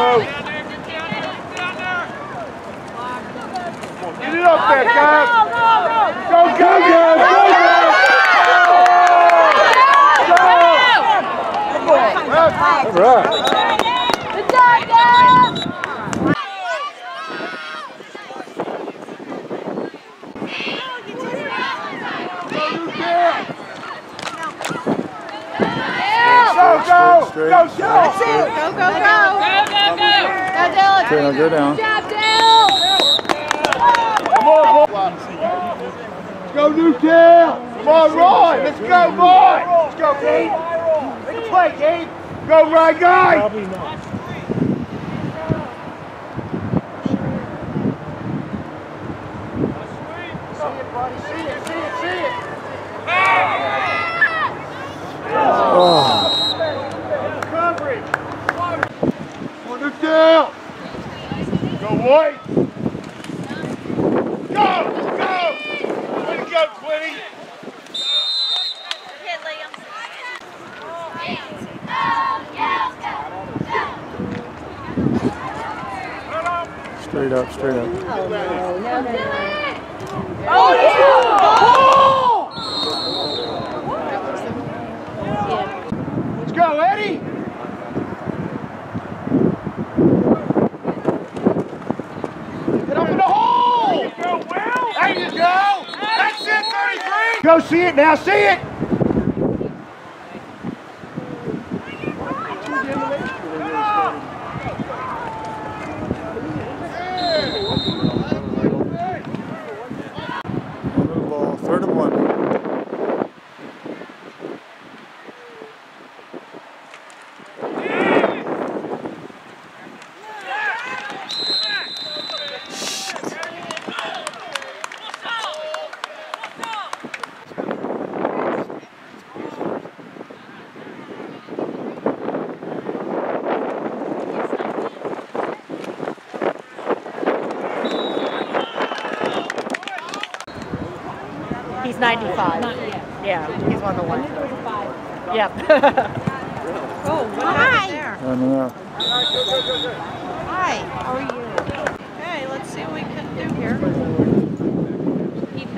Blue. Get it up there, guys. Go, go, go, go, go. All right. Go, go, Straight. go, go. Go, go, go! Go, go, go! Go, Dylan! Okay, now go down. Good job, Dylan! Come on, boy. Go, Newtown. Come on, Roy. Let's go, Roy. Let's go, Gabe. Make a play, Gabe. Go, right guy. Probably not. See it, buddy. See it, see it, see it. Coverage. Come on, Newtown. Go, White. Go, go. Way to go, Quinny. Straight up, straight up. Oh, oh, oh, oh Let's go, Eddie. Get up in the hole. There you go, Will. There you go. That's it, 33. Go see it now. See it. Little ball, third and one. He's 95. Yeah, he's one of the ones. Yep. Oh, what happened there? I don't know. Hi, how are you? Okay, let's see what we can do here.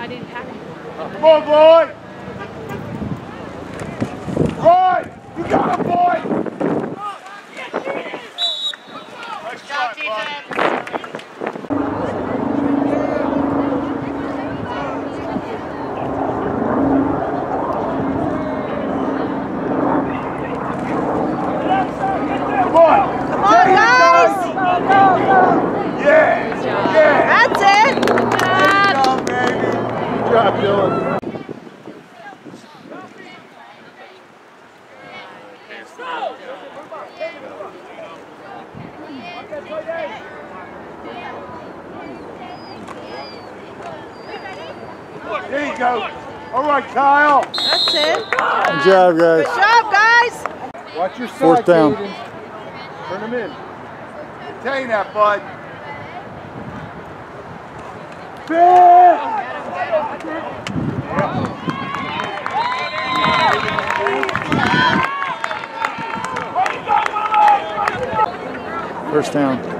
I didn't pack him. Come on, boy. Roy, you got it, boy. Nice try, bud. Come on. Come on, guys! Yeah. Yeah. That's it! Good job, baby. Good job, Dylan. There you go. All right, Kyle. That's it. Good job, guys. Good job, guys! Watch your side, Fourth down. Caden. Turn them in. Contain that, bud. Fair. First down.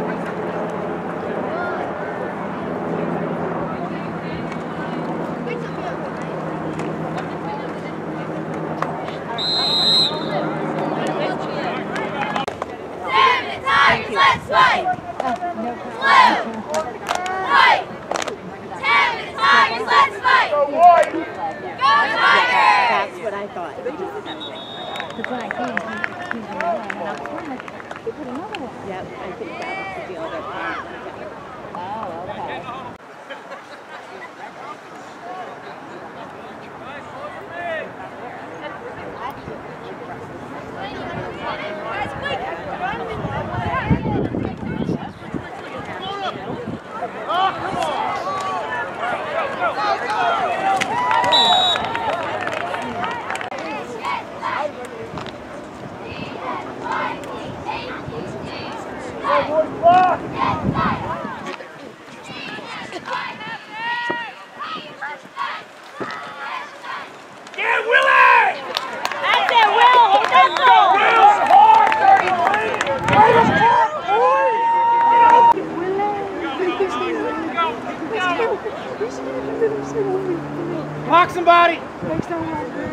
Lock somebody. Thanks, Lock, lock.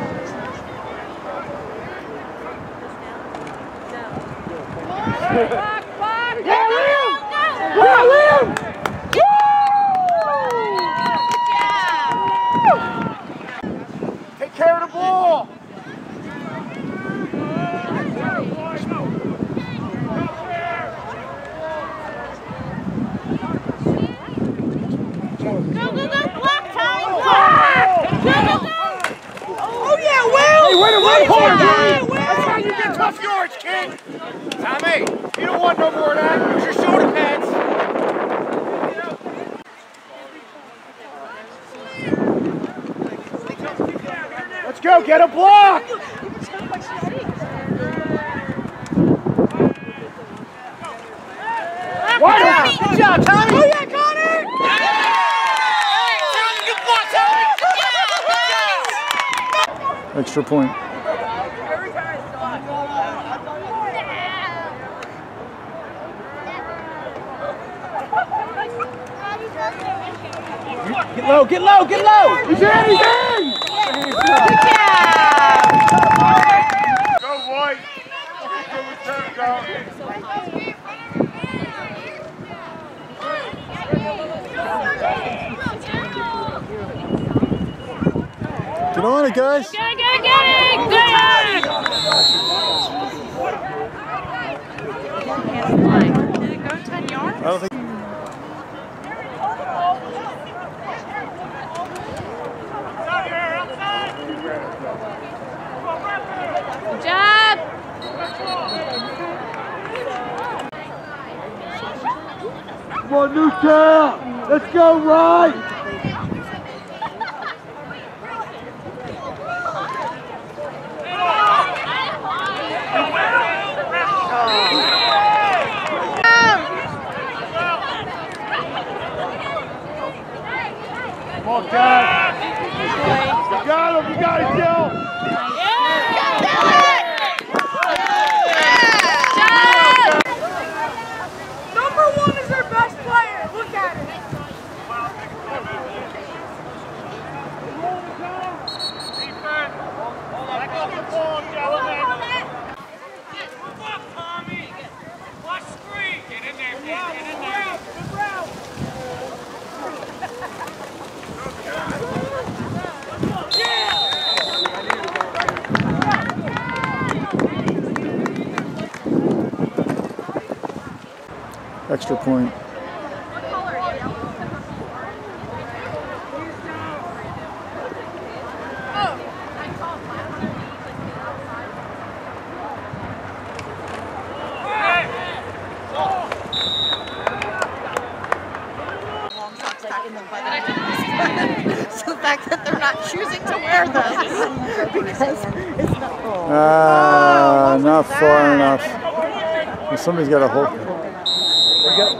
Yeah, Liam! Yeah, Liam! Way to run hard! That's how you get tough yards, kid! Tommy, you don't want no more of that. Use your shoulder pads. Let's go, get a block! Wide out! Good job, Tommy! Oh yeah, Connor! Extra point. Get low, get low, get low! He's in, he's in! Go White! Good return, go. On it, guys. Get it, get it, get it! Good! Can't. Did it go 10 yards? I don't think. Good job! Come on, Newtown! Let's go, right! Come on, Dad! You got him, you got it, Jill! Number one is our best player. Look at it. Extra point. long socks back in the butt. so the fact that they're not choosing to wear them because it's not. Oh, ah, not far enough. Well, somebody's got a hold. But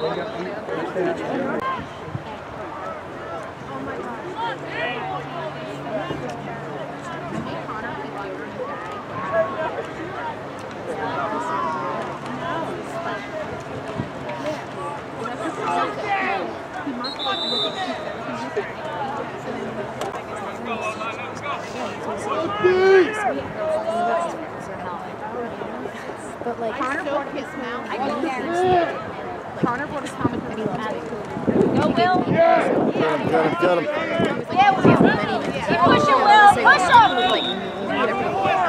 like Connor brought his mouth. I can guarantee it. Connor brought his helmet and he left it. Go, Will. Got him, got him, got him. Yeah, Will. Keep pushing, Will. Push him. I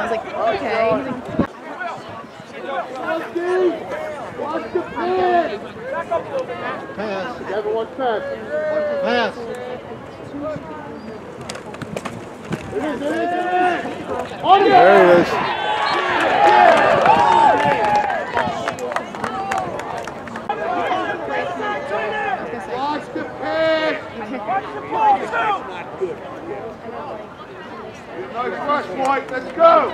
was like, okay. Watch the pass! Pass. Everyone pass. Pass. It is, it is, it is. On! There. Watch the pass! Nice rush, White. Let's go!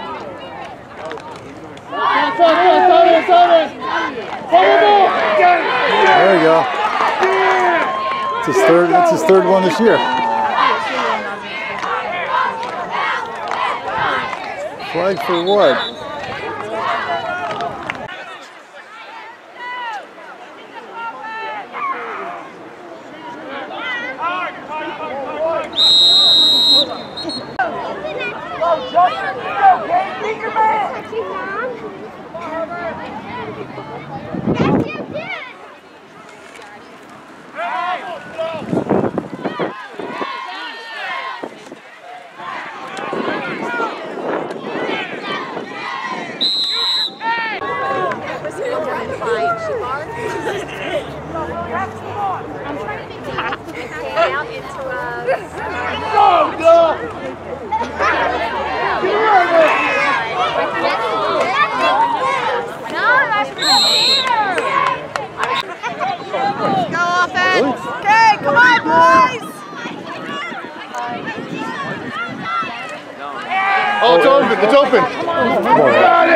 There you go. It's his third. It's his third one this year. Flag for what? Go, go! Go offense! Okay, come on, boys! Oh, it's open! It's open!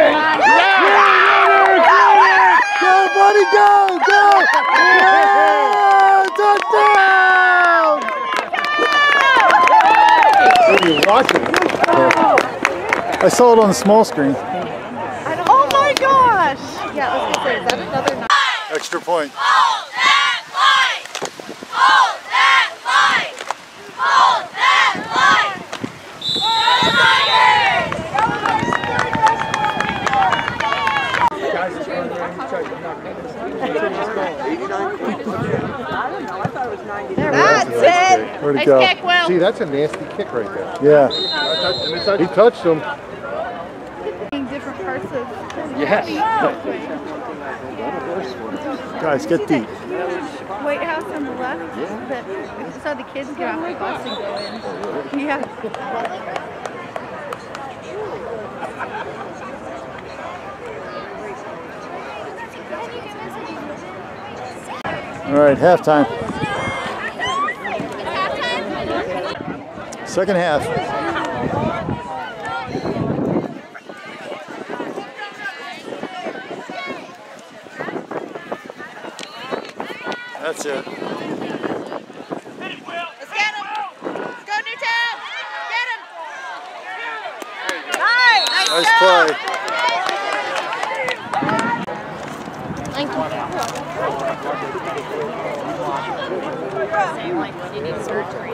You watching? I saw it on the small screen. Oh my gosh! Yeah, I was gonna say, is that another? Extra point. Hold that line! Hold that line! Hold that line! That's it! Where'd it Nice go? kick, Will. See, that's a nasty kick right there. Yeah. He touched him. Different parts of Guys, get deep. White House on the left. That we just saw the kids get off the bus and go in. Yeah. All right, halftime. Second half. That's it. Let's get him! Let's go, Newtown! Get him! Nice! Nice play. Thank you. Saying like when you need surgery.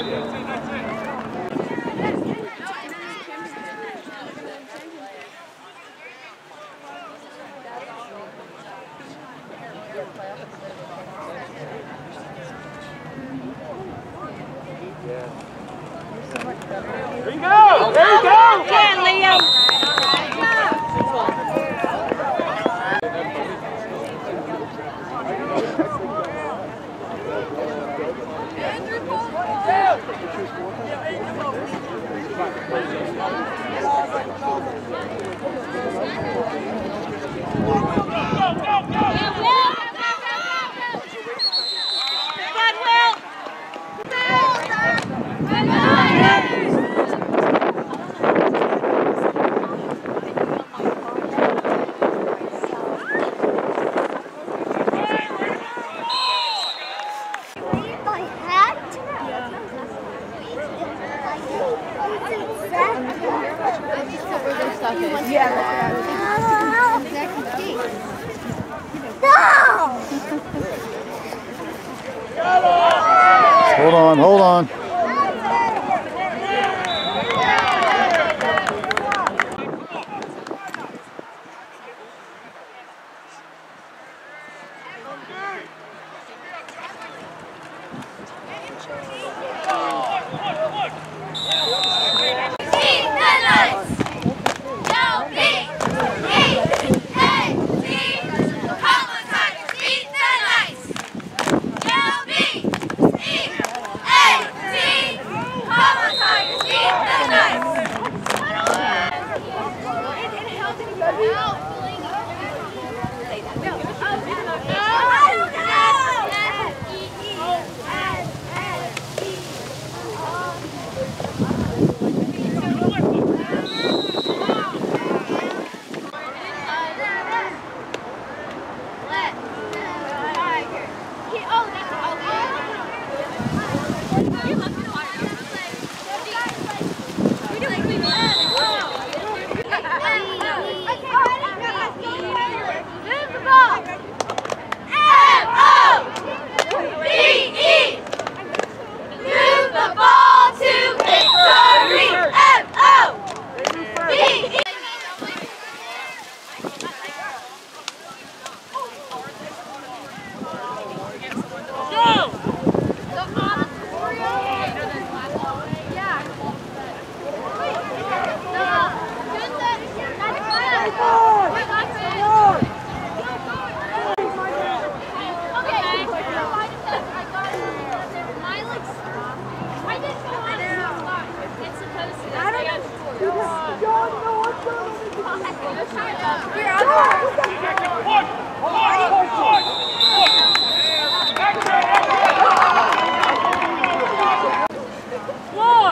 Again, Liam! Good, Will! Hold on, hold on.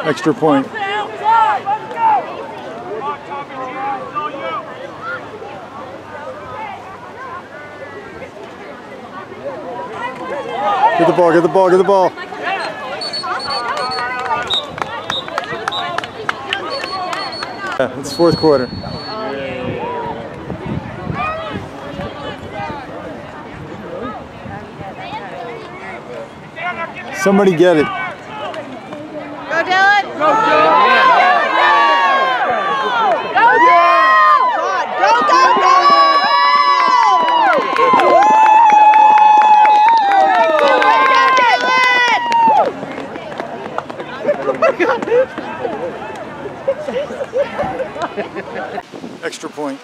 Extra point. Get the ball, get the ball, get the ball. Yeah, it's fourth quarter. Somebody get it. Go, Dylan. Go, Go, go, go! Extra point.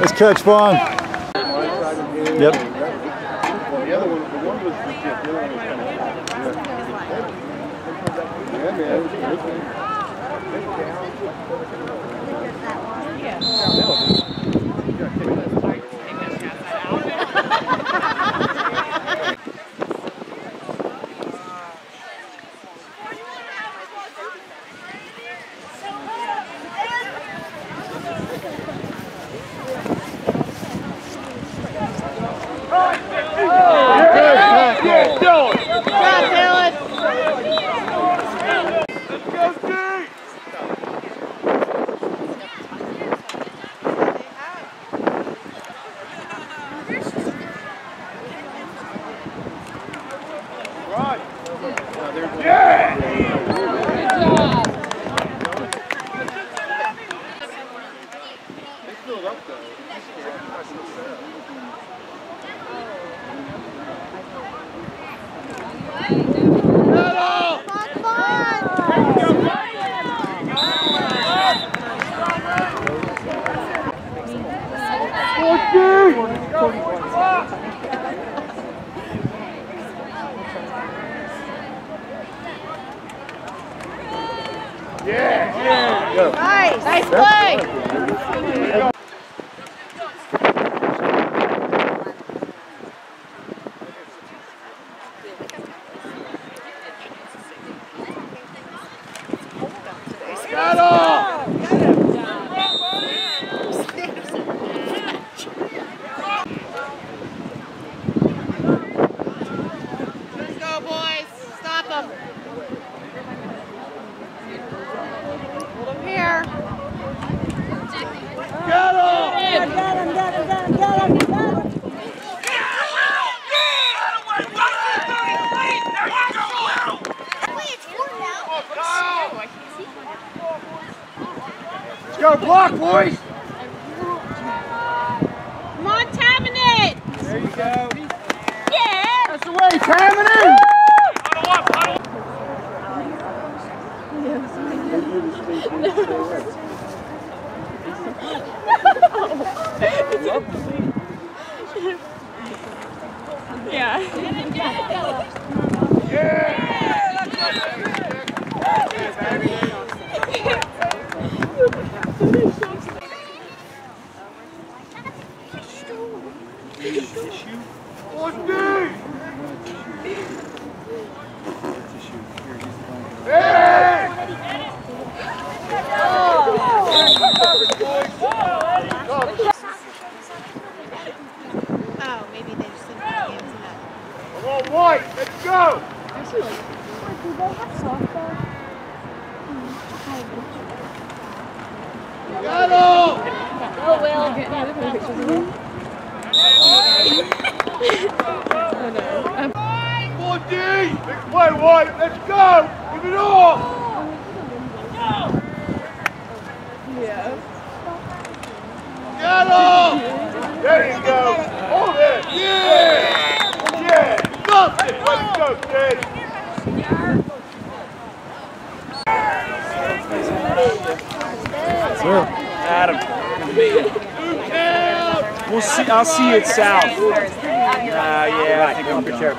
Nice catch, Vaughn. Yep. Yeah, man. it Yeah, yeah. Nice. Nice play. Go block, boys. I'll see you at South. Uh, yeah, I think I'm. Chair,